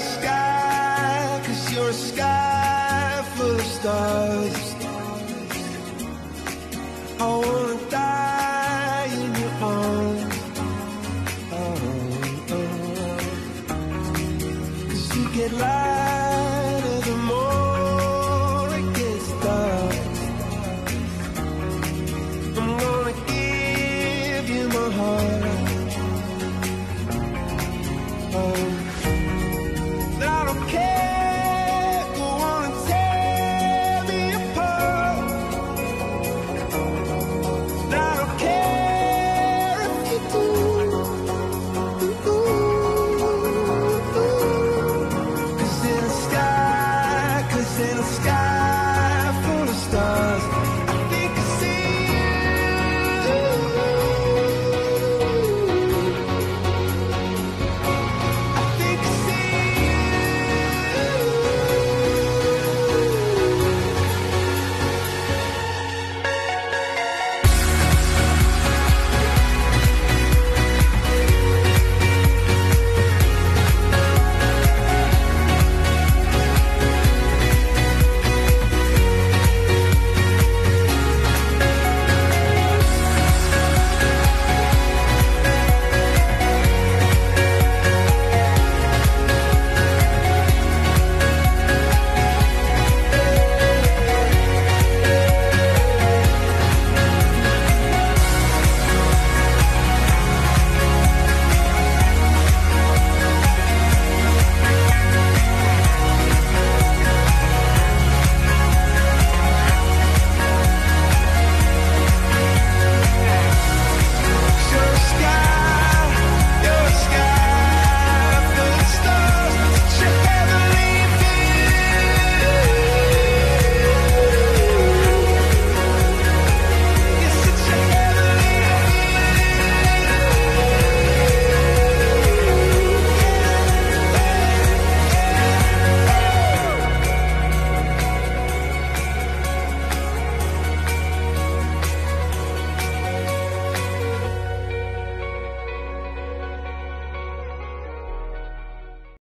sky, cause you're a sky full of stars. I wanna die in your arms. Oh, oh. oh. Cause you get lost.